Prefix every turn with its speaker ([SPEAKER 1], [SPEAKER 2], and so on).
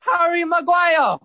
[SPEAKER 1] Harry Maguire!